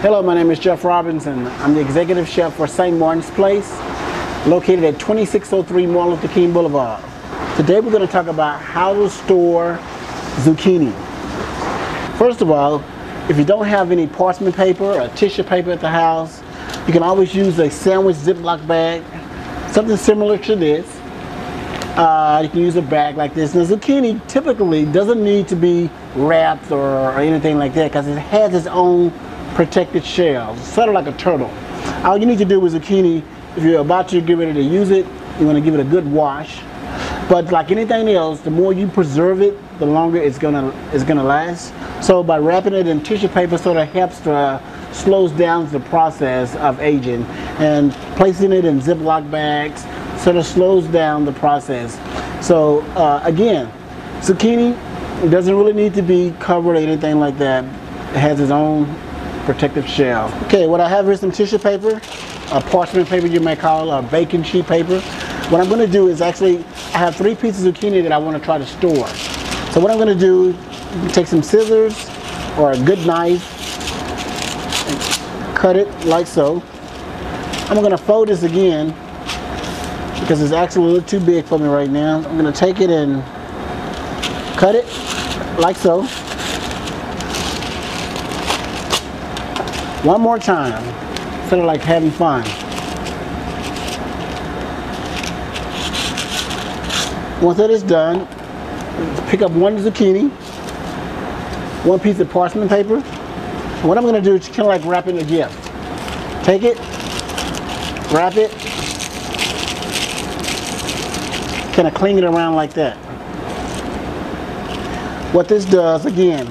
Hello, my name is Jeff Robinson. I'm the executive chef for St. Martin's Place, located at 2603 Martin Luther King Boulevard. Today we're going to talk about how to store zucchini. First of all, if you don't have any parchment paper or tissue paper at the house, you can always use a sandwich Ziploc bag, something similar to this. Uh, you can use a bag like this. Now zucchini typically doesn't need to be wrapped or, or anything like that because it has its own protected shell, sort of like a turtle. All you need to do with zucchini, if you're about to get ready to use it, you want to give it a good wash. But like anything else, the more you preserve it, the longer it's gonna it's gonna last. So by wrapping it in tissue paper, sort of helps to uh, slows down the process of aging, and placing it in Ziploc bags sort of slows down the process. So uh, again, zucchini doesn't really need to be covered or anything like that. It has its own protective shell. Okay, what I have here is some tissue paper, a parchment paper you may call, a baking sheet paper. What I'm going to do is actually, I have three pieces of zucchini that I want to try to store. So what I'm going to do, take some scissors or a good knife, cut it like so. I'm going to fold this again because it's actually a little too big for me right now. I'm going to take it and cut it like so. One more time, sort of like having fun. Once that is done, pick up one zucchini, one piece of parchment paper. What I'm going to do is kind of like wrapping a gift. Take it, wrap it, kind of cling it around like that. What this does, again,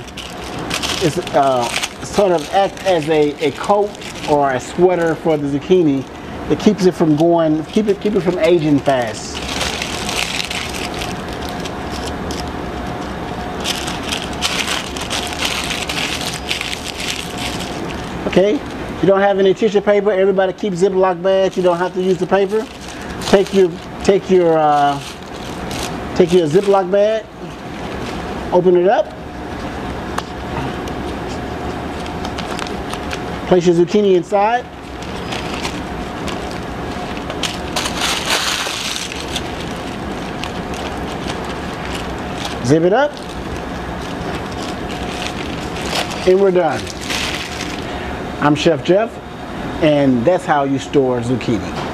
is uh, sort of act as a, a coat or a sweater for the zucchini. It keeps it from going, keep it, keep it from aging fast. Okay, you don't have any tissue paper. Everybody keeps Ziploc bags. You don't have to use the paper. Take your take your uh, take your Ziploc bag. Open it up. Place your zucchini inside. Zip it up. And we're done. I'm Chef Jeff, and that's how you store zucchini.